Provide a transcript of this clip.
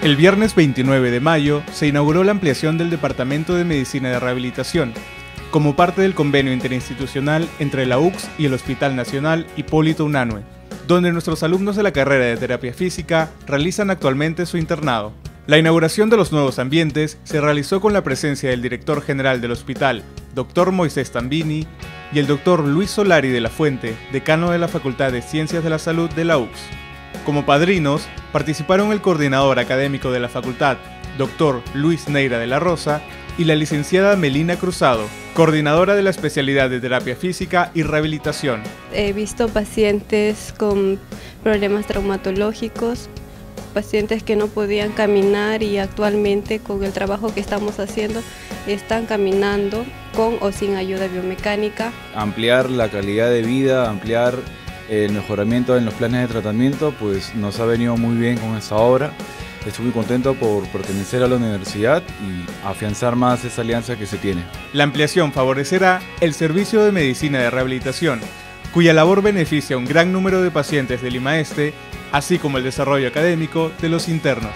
El viernes 29 de mayo se inauguró la ampliación del Departamento de Medicina de Rehabilitación, como parte del convenio interinstitucional entre la UCS y el Hospital Nacional Hipólito Unanue, donde nuestros alumnos de la carrera de terapia física realizan actualmente su internado. La inauguración de los nuevos ambientes se realizó con la presencia del director general del hospital, Dr. Moisés Tambini, y el Dr. Luis Solari de la Fuente, decano de la Facultad de Ciencias de la Salud de la UCS. Como padrinos, participaron el coordinador académico de la facultad, Dr. Luis Neira de la Rosa, y la licenciada Melina Cruzado, coordinadora de la especialidad de terapia física y rehabilitación. He visto pacientes con problemas traumatológicos, pacientes que no podían caminar y actualmente con el trabajo que estamos haciendo están caminando con o sin ayuda biomecánica. Ampliar la calidad de vida, ampliar el mejoramiento en los planes de tratamiento, pues nos ha venido muy bien con esta obra. Estoy muy contento por pertenecer a la universidad y afianzar más esa alianza que se tiene. La ampliación favorecerá el servicio de medicina de rehabilitación, cuya labor beneficia a un gran número de pacientes del IMAESTE, así como el desarrollo académico de los internos.